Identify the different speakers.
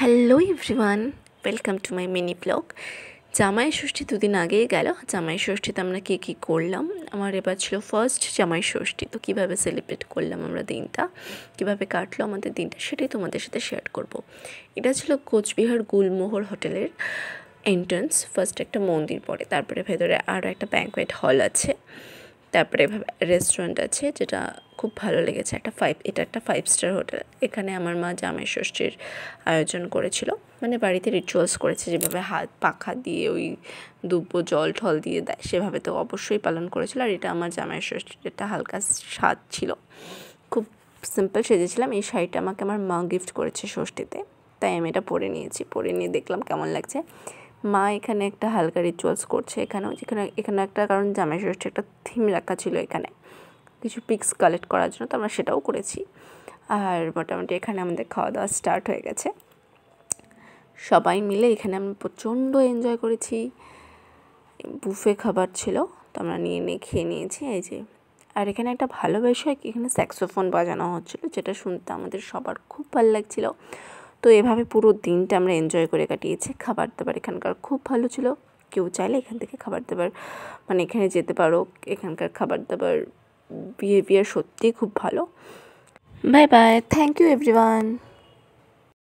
Speaker 1: Hello everyone, welcome to my mini blog. Jamai Sasthi দুদিন আগেই গেল। জামাই ষষ্ঠীতে আমরা কী কী করলাম? আমার এবার ছিল ফার্স্ট জামাই ষষ্ঠী। তো কীভাবে সেলিব্রেট করলাম আমরা দিনটা? কীভাবে কাটলো আমাদের দিনটা? সেটাই তোমাদের সাথে শেয়ার করব। এটা ছিল কোচবিহার গুলমোহর হোটেলের এন্ট্রান্স ফার্স্ট একটা মন্দির পড়ে তারপরে ভেতরে আরও একটা ব্যাঙ্কোয়েট হল আছে। তারপরে রেস্টুরেন্ট আছে, যেটা খুব ভালো লেগেছে একটা ফাইভ এটা একটা ফাইভ স্টার হোটেল এখানে আমার মা জামাই ষষ্ঠীর আয়োজন করেছিল। মানে বাড়িতে রিচুয়ালস করেছে, যেভাবে হাত পাখা দিয়ে ওই দুব্বো জল ঠল দিয়ে দেয়, সেভাবে তো অবশ্যই পালন করেছিল। আর এটা আমার জামাই ষষ্ঠীর একটা হালকা স্বাদ ছিল। খুব সিম্পল সেজেছিলাম। এই শাড়িটা আমাকে আমার মা গিফট করেছে ষষ্ঠীতে। তাই আমি এটা পরে নিয়েছি। পরে নিয়ে দেখলাম কেমন লাগছে। মা এখানে একটা হালকা রিচুয়ালস করছে। এখানেও যেখানে, এখানে একটা, কারণ জামাই ষষ্ঠী একটা থিম রাখা ছিল এখানে। কিছু পিক্স কালেক্ট করার জন্য তো আমরা সেটাও করেছি। আর মোটামুটি এখানে আমাদের খাওয়া দাওয়া স্টার্ট হয়ে গেছে। সবাই মিলে এখানে আমরা প্রচণ্ড এনজয় করেছি। বুফে খাবার ছিল, তো আমরা নিয়ে নিয়ে খেয়ে নিয়েছি, এই যে। আর এখানে একটা ভালো বিষয় কি, এখানে স্যাক্সোফোন বাজানো হচ্ছিল, যেটা শুনতে আমাদের সবার খুব ভালো লাগছিল। তো এভাবে পুরো দিনটা আমরা এনজয় করে কাটিয়েছি। খাবার দাবার এখানকার খুব ভালো ছিল। কেউ চাইলে এখান থেকে খাবার দাবার মানে এখানে যেতে পারো, এখানকার খাবার দাবার বিহেভিয়ার সত্যিই খুব ভালো। Bye bye thank you everyone